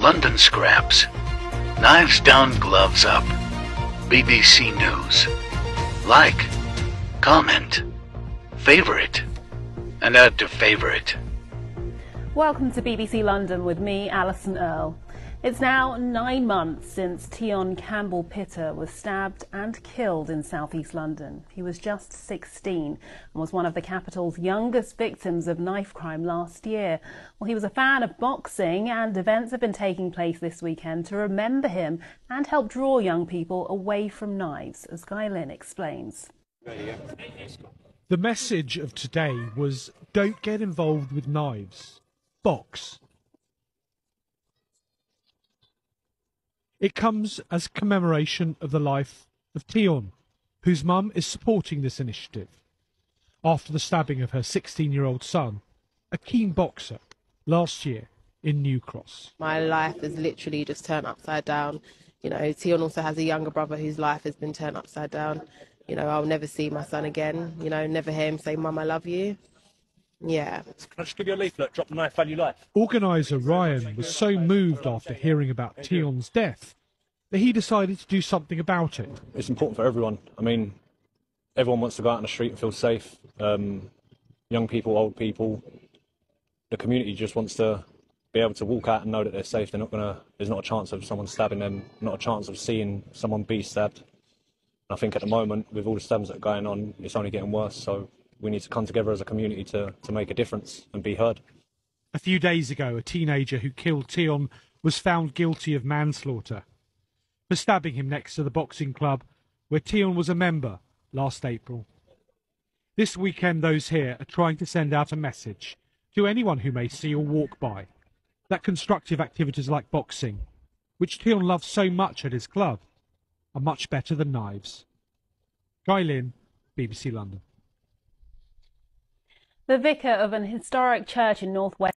London Scrapz. Knives down, gloves up. BBC News. Like, comment, favorite, and add to favorite. Welcome to BBC London with me, Alison Earle. It's now nine months since Teon Campbell Pitter was stabbed and killed in southeast London. He was just 16 and was one of the capital's youngest victims of knife crime last year. Well, he was a fan of boxing and events have been taking place this weekend to remember him and help draw young people away from knives, as Guy Lynn explains. The message of today was don't get involved with knives, box. It comes as commemoration of the life of Teon, whose mum is supporting this initiative after the stabbing of her 16 year old son, a keen boxer, last year in New Cross. My life is literally just turned upside down. You know, Teon also has a younger brother whose life has been turned upside down. You know, I'll never see my son again. You know, never hear him say, Mum, I love you. Yeah. Can I just give you a leaflet? Drop the knife, value life. Organiser Ryan was so moved after hearing about Teon's death that he decided to do something about it. It's important for everyone. I mean, everyone wants to go out on the street and feel safe. Um, young people, old people, the community just wants to be able to walk out and know that they're safe. They're not gonna. There's not a chance of someone stabbing them. Not a chance of seeing someone be stabbed. I think at the moment, with all the stabs that are going on, it's only getting worse. So we need to come together as a community to, to make a difference and be heard. A few days ago, a teenager who killed Teon was found guilty of manslaughter for stabbing him next to the boxing club where Teon was a member last April. This weekend, those here are trying to send out a message to anyone who may see or walk by that constructive activities like boxing, which Teon loves so much at his club, are much better than knives. Guy Lynn, BBC London. The vicar of an historic church in northwest